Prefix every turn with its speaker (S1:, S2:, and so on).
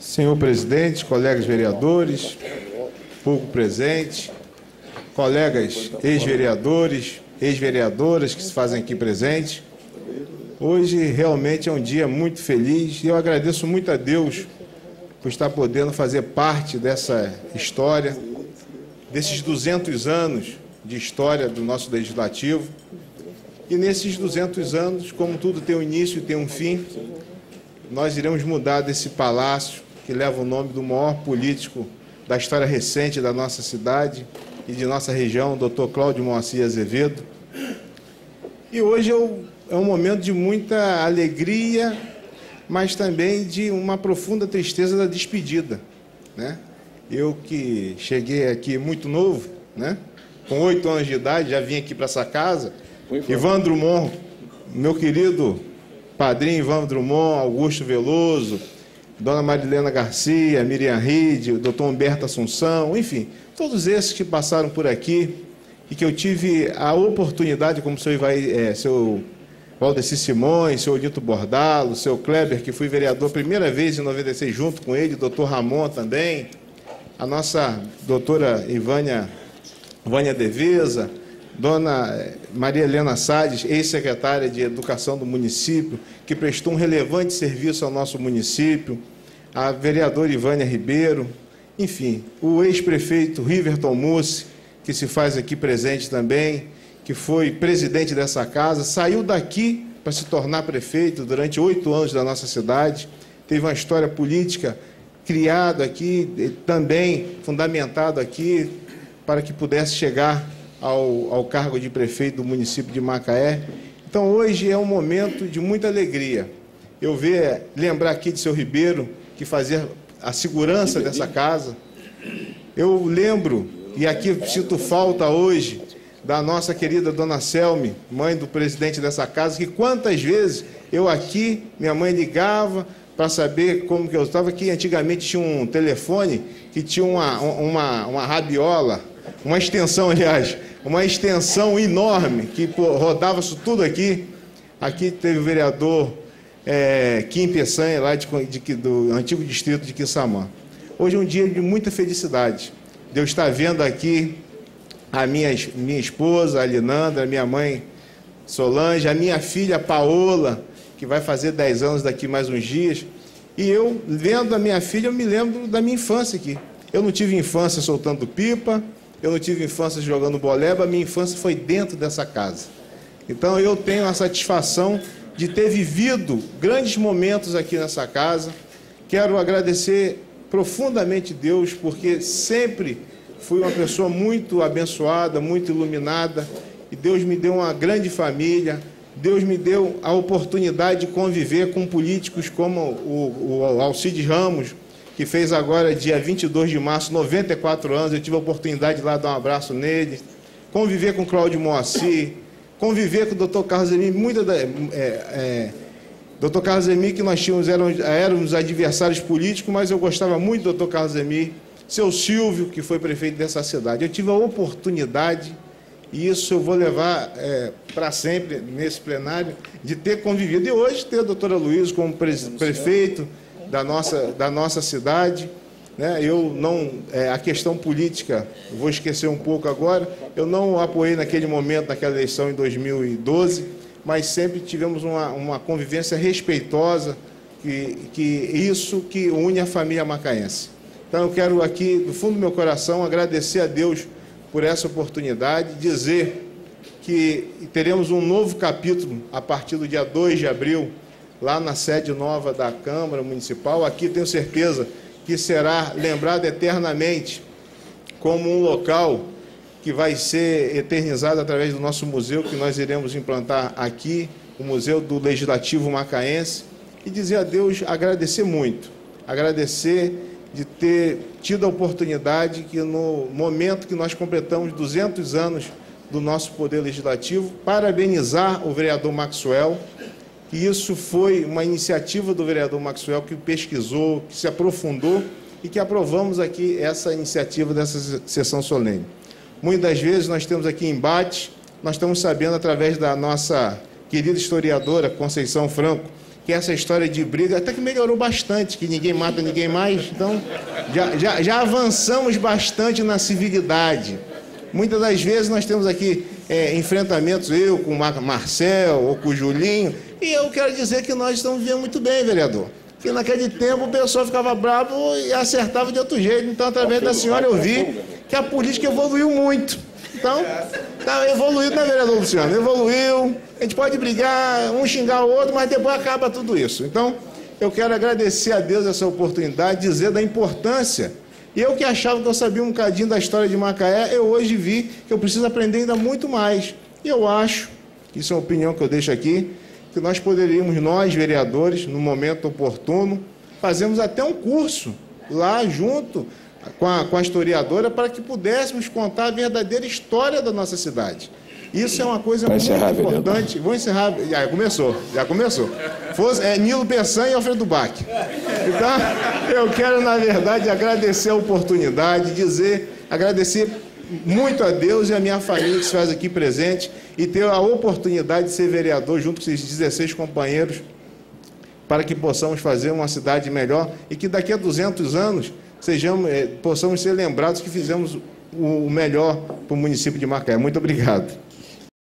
S1: Senhor presidente, colegas vereadores, público presente, colegas ex-vereadores, ex-vereadoras que se fazem aqui presentes. Hoje realmente é um dia muito feliz e eu agradeço muito a Deus por estar podendo fazer parte dessa história, desses 200 anos de história do nosso legislativo. E nesses 200 anos, como tudo tem um início e tem um fim, nós iremos mudar desse palácio que leva o nome do maior político da história recente da nossa cidade e de nossa região, Dr. Cláudio Moacir Azevedo. E hoje é um momento de muita alegria, mas também de uma profunda tristeza da despedida. Né? Eu que cheguei aqui muito novo, né? com oito anos de idade, já vim aqui para essa casa. Ivan Drummond, meu querido padrinho Ivan Drummond, Augusto Veloso, Dona Marilena Garcia, Miriam Ride, doutor Humberto Assunção, enfim, todos esses que passaram por aqui e que eu tive a oportunidade, como o senhor, vai, é, seu Valdeci Simões, seu Olito Bordalo, seu Kleber, que fui vereador primeira vez em 96 junto com ele, doutor Ramon também, a nossa doutora Ivânia, Vânia Deveza, Dona Maria Helena Sades, ex-secretária de Educação do município, que prestou um relevante serviço ao nosso município, a vereadora Ivânia Ribeiro, enfim, o ex-prefeito Riverton Mussi, que se faz aqui presente também, que foi presidente dessa casa, saiu daqui para se tornar prefeito durante oito anos da nossa cidade, teve uma história política criada aqui, também fundamentado aqui, para que pudesse chegar ao, ao cargo de prefeito do município de Macaé. Então, hoje é um momento de muita alegria. Eu ver, lembrar aqui de seu Ribeiro, que fazia a segurança dessa casa. Eu lembro, e aqui sinto falta hoje, da nossa querida dona Selme, mãe do presidente dessa casa, que quantas vezes eu aqui, minha mãe ligava para saber como que eu estava, que antigamente tinha um telefone que tinha uma, uma, uma rabiola, uma extensão, aliás, uma extensão enorme que rodava isso tudo aqui. Aqui teve o vereador é, Kim Peçanha, lá de, de, do antigo distrito de Quissamã. Hoje é um dia de muita felicidade. Deus está vendo aqui a minha, minha esposa, a Linandra, a minha mãe Solange, a minha filha Paola, que vai fazer 10 anos daqui mais uns dias. E eu, vendo a minha filha, eu me lembro da minha infância aqui. Eu não tive infância soltando pipa, eu não tive infância jogando boleba, minha infância foi dentro dessa casa. Então eu tenho a satisfação de ter vivido grandes momentos aqui nessa casa. Quero agradecer profundamente Deus, porque sempre fui uma pessoa muito abençoada, muito iluminada, e Deus me deu uma grande família. Deus me deu a oportunidade de conviver com políticos como o, o Alcides Ramos, que fez agora, dia 22 de março, 94 anos. Eu tive a oportunidade de lá dar um abraço nele. Conviver com Cláudio Moacir, conviver com o doutor Carlos Emi, muita da, é, é, doutor Carlos Emi, que nós tínhamos, éramos, éramos adversários políticos, mas eu gostava muito do doutor Carlos Emi, seu Silvio, que foi prefeito dessa cidade. Eu tive a oportunidade, e isso eu vou levar é, para sempre nesse plenário, de ter convivido. E hoje ter a doutora Luiz como prefeito da nossa, da nossa cidade. Né? Eu não, é, a questão política, vou esquecer um pouco agora, eu não apoiei naquele momento, naquela eleição em 2012, mas sempre tivemos uma, uma convivência respeitosa, que, que isso que une a família macaense. Então eu quero aqui, do fundo do meu coração, agradecer a Deus por essa oportunidade, dizer que teremos um novo capítulo a partir do dia 2 de abril, lá na sede nova da Câmara Municipal. Aqui tenho certeza que será lembrado eternamente como um local que vai ser eternizado através do nosso museu que nós iremos implantar aqui, o Museu do Legislativo Macaense, e dizer a Deus, agradecer muito, agradecer de ter tido a oportunidade que no momento que nós completamos 200 anos do nosso Poder Legislativo, parabenizar o vereador Maxwell, e isso foi uma iniciativa do vereador Maxwell que pesquisou, que se aprofundou e que aprovamos aqui essa iniciativa dessa sessão solene. Muitas vezes nós temos aqui embates, nós estamos sabendo através da nossa querida historiadora Conceição Franco, que essa história de briga até que melhorou bastante, que ninguém mata ninguém mais. Então, já, já, já avançamos bastante na civilidade. Muitas das vezes nós temos aqui é, enfrentamentos, eu com o Marcel ou com o Julinho, e eu quero dizer que nós estamos vivendo muito bem, vereador. Que naquele tempo o pessoal ficava bravo e acertava de outro jeito. Então, através da senhora, eu vi que a política evoluiu muito. Então, está evoluído, né, vereador Luciano? Evoluiu. A gente pode brigar, um xingar o outro, mas depois acaba tudo isso. Então, eu quero agradecer a Deus essa oportunidade, dizer da importância. E eu que achava que eu sabia um bocadinho da história de Macaé, eu hoje vi que eu preciso aprender ainda muito mais. E eu acho, isso é uma opinião que eu deixo aqui, que nós poderíamos, nós vereadores, no momento oportuno, fazermos até um curso lá junto com a, com a historiadora para que pudéssemos contar a verdadeira história da nossa cidade. Isso é uma coisa Vai muito encerrar, importante. Vou encerrar. Já começou, já começou. Fosse, é Nilo Peçanha e Alfredo Bach. Então, eu quero, na verdade, agradecer a oportunidade, dizer, agradecer muito a Deus e a minha família que se faz aqui presente e ter a oportunidade de ser vereador junto com esses 16 companheiros para que possamos fazer uma cidade melhor e que daqui a 200 anos sejamos, eh, possamos ser lembrados que fizemos o melhor para o município de Macaé. Muito obrigado.